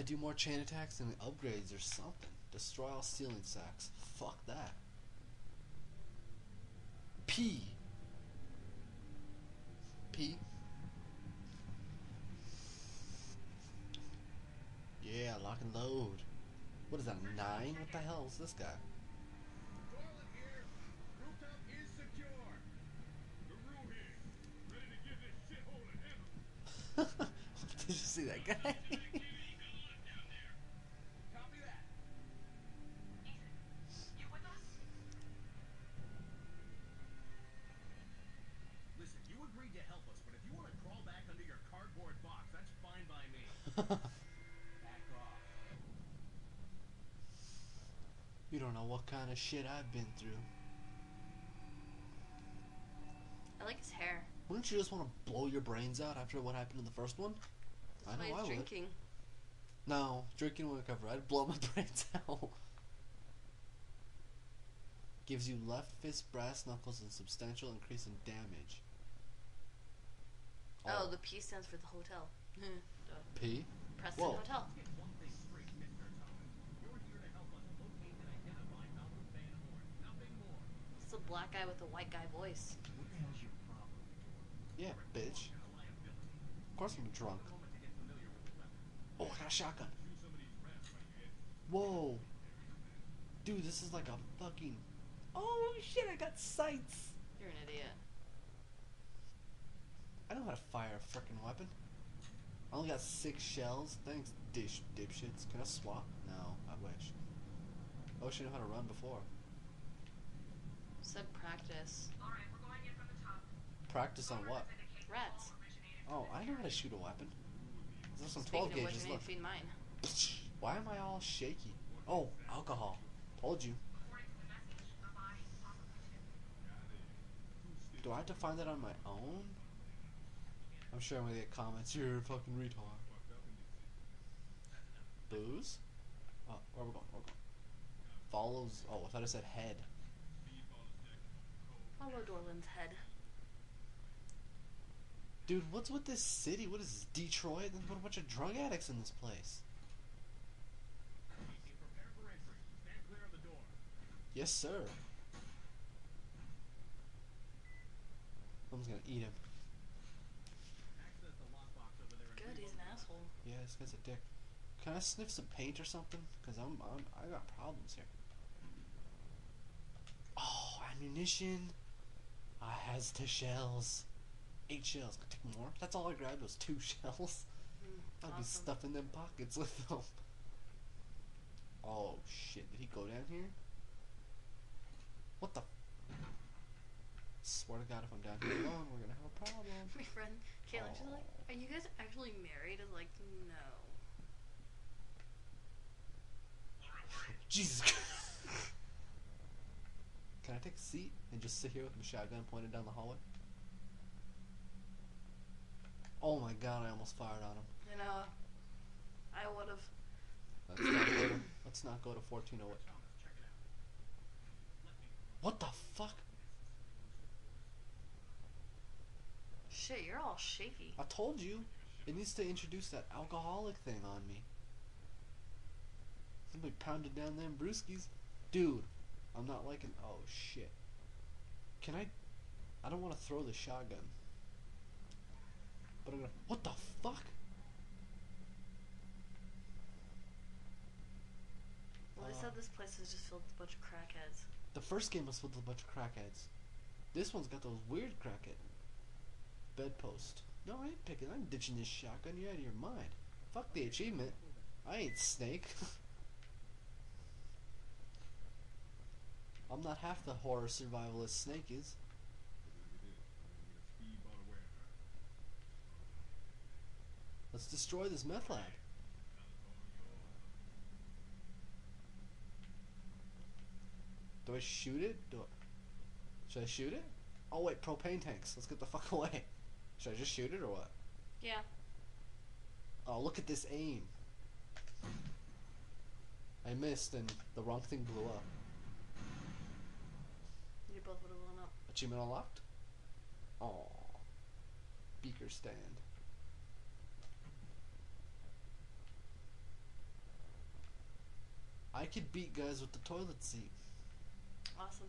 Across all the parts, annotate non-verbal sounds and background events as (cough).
I do more chain attacks than upgrades or something. Destroy all ceiling sacks. Fuck that. P. P. Yeah, lock and load. What is that, nine? What the hell is this guy? (laughs) Did you see that guy? (laughs) Copy that. You with us? Listen, you agreed to help us, but if you want to crawl back under your cardboard box, that's fine by me. Back off. you don't know what kind of shit I've been through. I like his hair. Wouldn't you just want to blow your brains out after what happened in the first one? I That's know why I he's would. drinking. No, drinking wouldn't cover. I'd blow my (laughs) brains out. Gives you left fist brass knuckles and substantial increase in damage. Oh, oh. the P stands for the hotel. (laughs) P. Preston Whoa. Hotel. Let's get one thing straight, Mr. Thomas. You're here to help us locate and identify Malcolm Van Horn. Nothing more. It's the black guy with a white guy voice. What the hell's your problem? Yeah, bitch. And a liability. Of course I'm drunk. A moment to get familiar with the weapon. Oh, I got a shotgun. Shoot somebody's rest right here. Whoa. Dude, this is like a fucking. Oh shit, I got sights. You're an idiot. I know how to fire a freaking weapon. I only got six shells. Thanks, dish dipshits. Can I swap? No, I wish. Oh, wish I knew how to run before. Said practice. All right, we're going in from the top. Practice on what? Coordinates indicate the Rats. Oh, I know how to shoot a weapon. There's some Speaking 12 of which, gauges I need to left. feed mine. (laughs) Why am I all shaky? Oh, alcohol. Told you. According to the message, a body possibly two. Do I have to find that on my own? I'm sure I'm gonna get comments. (laughs) You're a fucking retard. Booze? Oh, where we going? Where we going? Follows. Oh, I thought I said head. Follow Dorland's head. Dude, what's with this city? What is this, Detroit? There's a bunch of drug addicts in this place. Be prepared for entry. Stand clear of the door. Yes, sir. Someone's gonna eat him. Access the lockbox over Good, he's an asshole. Yeah, this guy's a dick. Can I sniff some paint or something? Cause I'm, I'm I got problems here. Oh, ammunition. I has two shells. Eight shells. Could take more. That's all I grabbed was two (laughs) shells. Mm, I'd be stuffing them pockets with them. Oh shit! Did he go down here? What the? Swear to God, if I'm down here alone, we're gonna have a problem. My friend Caitlin, she's like, "Are you guys actually married?" I was like, "No." (laughs) Jesus Christ. Can I take a seat and just sit here with my shotgun pointed down the hallway? Oh my god, I almost fired on him. You know, I would have. Let's not go to, let's not go to 1408. Thomas, check it out. Let me. What the fuck? Shit, you're all shaky. I told you. It needs to introduce that alcoholic thing on me. Somebody pounded down them brewskis. Dude, I'm not liking. Oh shit. Can I? I don't want to throw the shotgun. But I'm gonna. What the fuck? Well, they Uh, said this place is just filled with a bunch of crackheads. The first game was filled with a bunch of crackheads. This one's got those weird crackhead bedpost. No, I ain't picking. I'm ditching this shotgun. You're out of your mind. Fuck the achievement. I ain't Snake. (laughs) I'm not half the horror survivalist Snake is. Let's destroy this meth lab. Do I shoot it? Do I... Should I shoot it? Oh wait, propane tanks. Let's get the fuck (laughs) away. Should I just shoot it or what? Yeah. Oh, look at this aim. I missed and the wrong thing blew up. Both would have up. Achievement unlocked? Oh. Beaker stand. I could beat guys with the toilet seat. Awesome.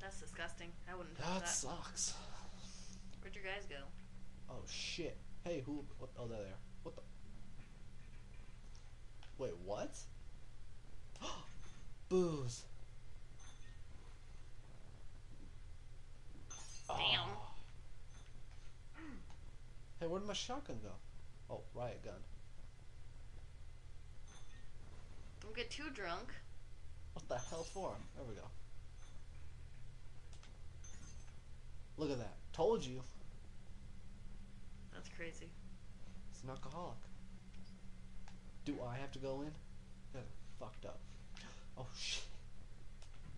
That's disgusting. I wouldn't That that. sucks. Where'd your guys go? Oh shit. Hey, who? What? Oh, they're there. What the? Wait, what? (gasps) Booze. Damn. Hey, where'd my shotgun go? Oh, riot gun. Don't get too drunk. What the hell for? There we go. Look at that. Told you. That's crazy. It's an alcoholic. Do I have to go in? Got fucked up. (gasps) Oh shit.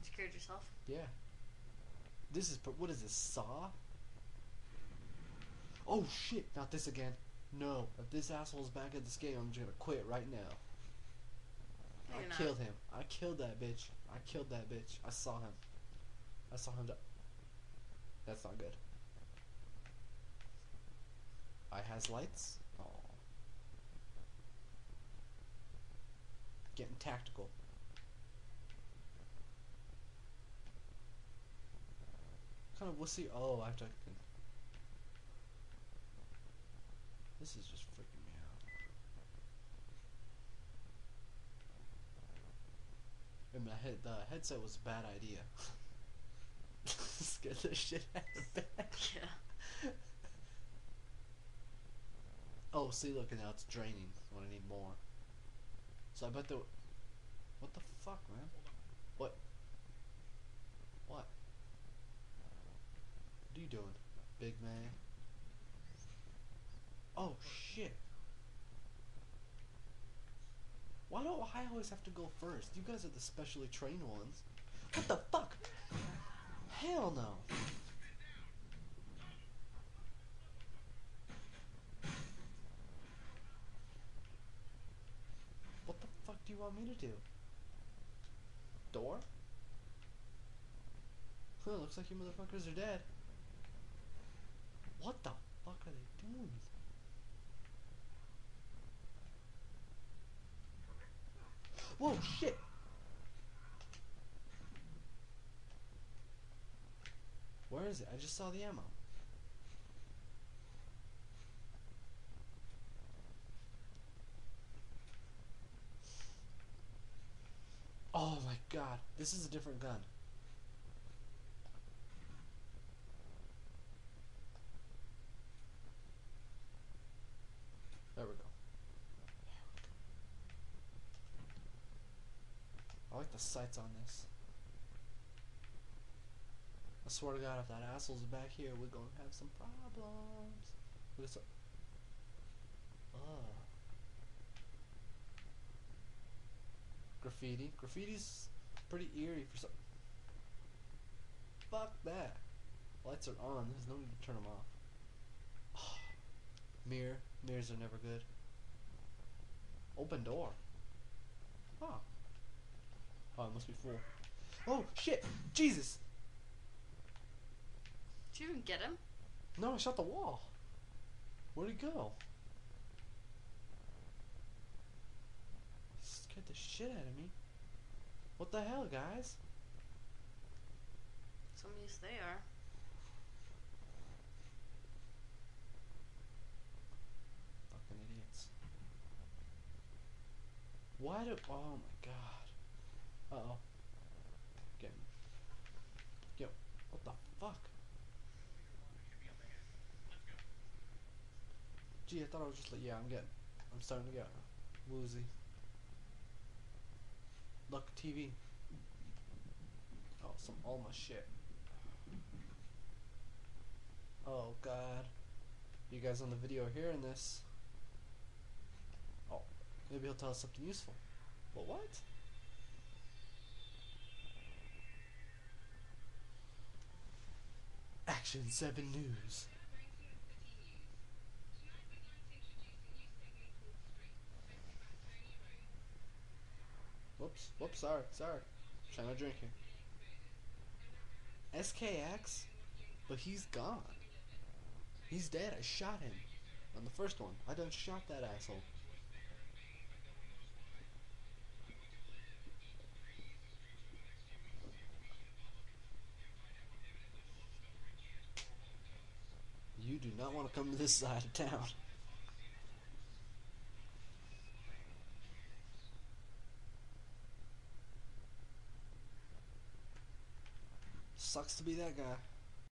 You scared yourself? Yeah. This is what is this saw? Oh shit! Not this again. No. If this asshole's back at this game, I'm just gonna quit right now. No, I you're not. killed him. I killed that bitch. I killed that bitch. I saw him. I saw him. Die. That's not good. I has lights. Oh. Getting tactical. Kind of wussy? Oh, I have to. This is just freaking me out. And my head, the headset was a bad idea. (laughs) Scared the shit out of me. Yeah. (laughs) Oh, see, look, and now it's draining when I need more. So I bet the. What the fuck, man? What? What? What are you doing, big man? Oh, shit. Why do I always have to go first? You guys are the specially trained ones. What the fuck? Hell no. What the fuck do you want me to do? Door? Looks like you motherfuckers are dead. What the fuck are they doing? Whoa, shit! Where is it? I just saw the ammo. Oh my god, this is a different gun. There we go. I like the sights on this. I swear to God, if that asshole's back here, we're gonna have some problems. Look at. Graffiti. Graffiti's pretty eerie for some. Fuck that. Lights are on. There's no need to turn them off. (sighs) Mirror. Mirrors are never good. Open door. Oh. Oh, it must be full. Oh, shit! Jesus! Did you even get him? No, I shot the wall. Where'd he go? Scared the shit out of me. What the hell, guys? Somebody's there. Fucking idiots. Why do? Oh my god. Uh oh. Get. Yo, what the fuck? Gee, I thought I was just like, yeah, I'm getting, I'm starting to get woozy. Luck TV. Oh, some Alma shit. Oh god. You guys on the video are hearing this. Oh, maybe he'll tell us something useful. But what? Action 7 News. Whoops, whoops, sorry, sorry. Trying to drink here. SKX? But he's gone. He's dead. I shot him. On the first one. I done shot that asshole. You do not want to come to this side of town. Sucks to be that guy.